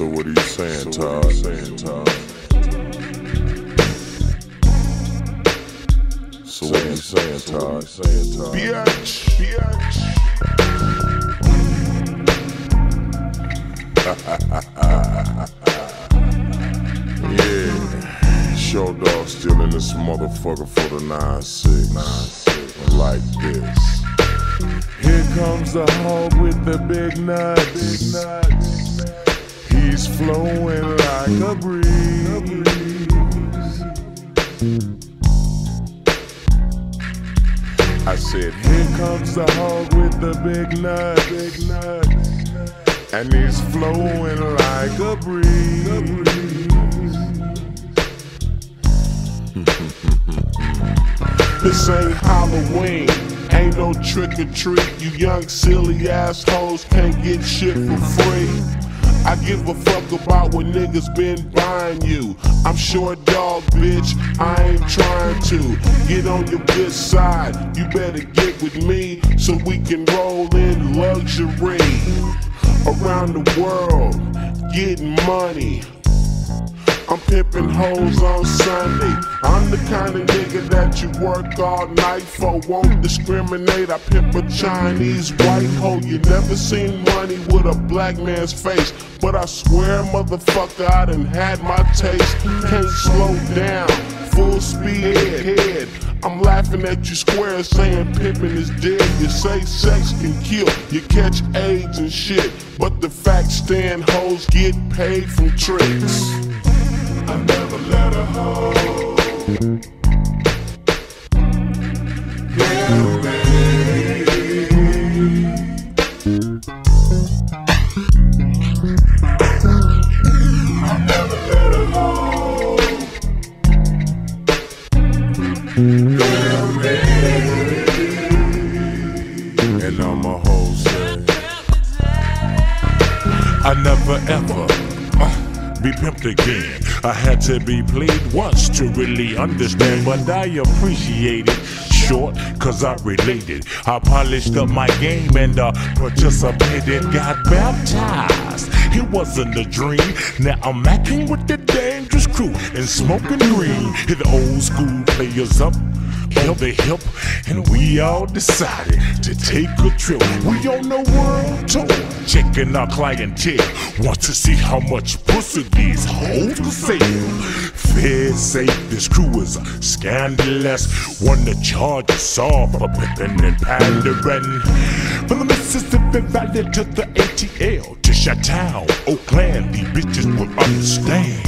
So what are you saying, Todd? Saying, Todd? So what are you saying, Todd? Saying, Todd? Bitch, bitch. Yeah, Short Dog still in this motherfucker for the 9-6. Like this. Here comes the hog with the big nuts. Big nuts. He's flowing like a breeze. I said, here comes the hog with the big nuts. Big nuts. And he's flowing like a breeze. This ain't Halloween. Ain't no trick or treat. You young silly assholes can't get shit for free. I give a fuck about what niggas been buying you. I'm short dog, bitch. I ain't trying to get on your good side. You better get with me so we can roll in luxury around the world, getting money. I'm pimping hoes on Sunday. I'm the kind of nigga that you work all night for. Won't discriminate. I pimp a Chinese white hoe. You never seen money with a black man's face. But I swear, motherfucker, I done had my taste. Can't slow down. Full speed ahead. I'm laughing at you square saying pimping is dead. You say sex can kill, you catch AIDS and shit. But the fact stand hoes get paid from tricks. I never ever uh, be pimped again. I had to be played once to really understand, but I appreciate it. Short, cause I related. I polished up my game and uh, participated, got baptized. It wasn't a dream. Now I'm acting with the dangerous crew and smoking green. Hit the old school players up held the hip, and we all decided to take a trip. We on the world tour, checking our clientele. Want to see how much pussy these hoes can sell. Fed say this crew is scandalous. One to charge us all for pimping and pandering. From the Mississippi Valley to the ATL to Chi-Town, Oakland, these bitches will understand.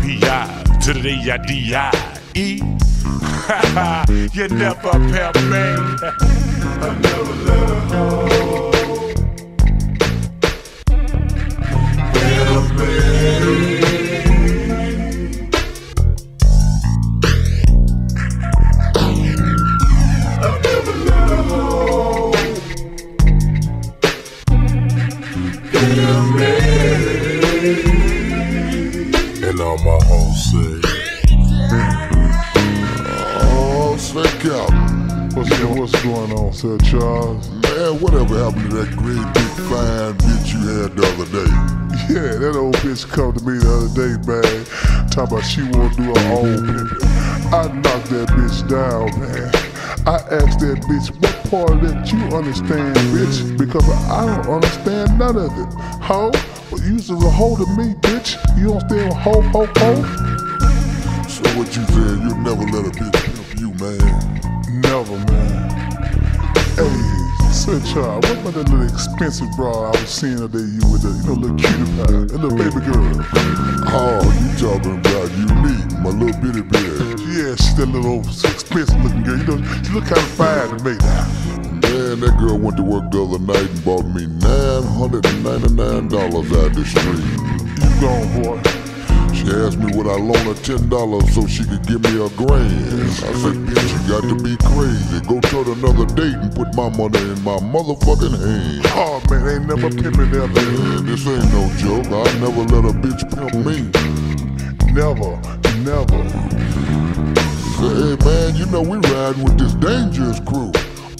P.I. to the A-I-D-I-E. you never pimp me. I never let a me. I never and I'm a say, Say Captain. What's, what's going on, Sir Charles? Man, whatever happened to that great big fine bitch you had the other day? Yeah, that old bitch come to me the other day, man. Talking about she want to do her own mm-hmm. pimping. I knocked that bitch down, man. I asked that bitch, what part of that you understand, mm-hmm. bitch? Because I don't understand none of it. Ho? You was a hoe to me, bitch. You don't stand ho, ho, ho? So what you saying? You'll never let a bitch you, man. Never, man. Hey, Sir child, what about that little expensive bra I was seeing the day you with the, you know, little cutie pie, that little baby girl? Oh, you talking about unique, my little bitty bitch. Yeah, she's that little expensive looking girl. You know, she look kind of fine to me now. Man, that girl went to work the other night and bought me $999 out the street. You gone, boy. She asked me would I loan her ten dollars so she could give me a grand. I said, bitch, you got to be crazy. Go to another date and put my money in my motherfucking hand. Oh, man, ain't never pimping man. Man, this ain't no joke. I never let a bitch pimp me. Never, never. Say, hey man, you know we riding with this dangerous crew.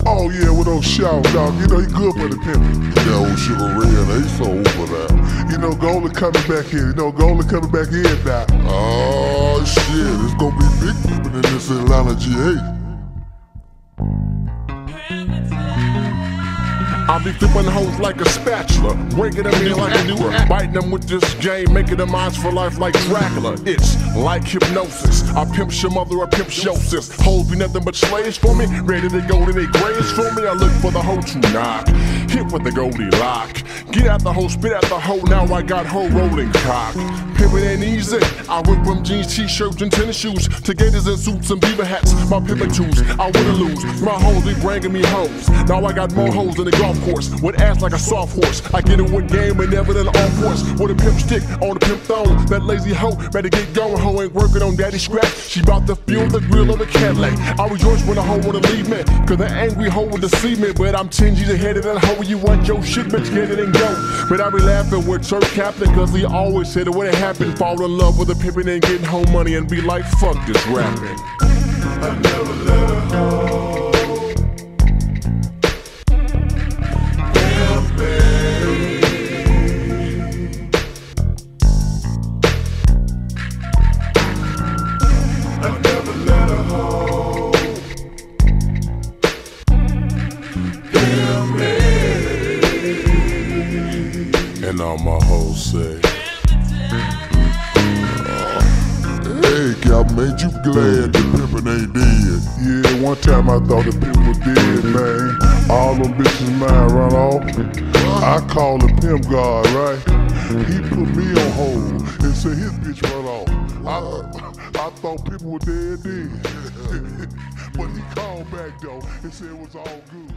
Oh, yeah, with those Short Dog. You know, he good for the pimping. Yeah, old Sugar Ray and so over there. You know, Goldie coming back here. You know Goldie coming back in now. Oh shit, it's gonna be big pimping in this Atlanta GA. I be flipping hoes like a spatula, breaking them in like a newer, biting them with this game, making them eyes for life like Dracula. It's like hypnosis. I pimp your mother, I pimp your sis. Hoes be nothing but slaves for me, ready to go to their graves for me. I look for the hoe to knock, hit with the goldie lock. Get out the hoe, spit out the hoe, now I got hoe rolling cock. Pimpin' ain't easy. I whip from jeans, t-shirts, and tennis shoes to gators and suits and beaver hats. My pimpin' tools, I wanna lose. My hoes be bringing me hoes. Now I got more hoes than the golf course. With ass like a soft horse. I get it with game and never than on force. With a pimp stick on the pimp thong. That lazy hoe better get going. Hoe ain't working on daddy scratch. She bout to fuel the grill of a Cadillac. I rejoice when a hoe wanna leave me. Cause the angry hoe will deceive me. But I'm 10 G's ahead of that hoe. You want your shit, bitch, get it and go. But I be laughing with church captain. Cause he always said it wouldn't happen. Fall in love with a pimpin' and getting home money and be like, fuck this rapping. I never let her go. And all my hoes say. Uh, hey, Calvin, ain't you glad the pimpin' ain't dead? Yeah, one time I thought the pimp was dead, man. All them bitches mine run off. I called the pimp guard, right? He put me on hold and said his bitch run off. I, I thought people were dead dead. but he called back though and said it was all good.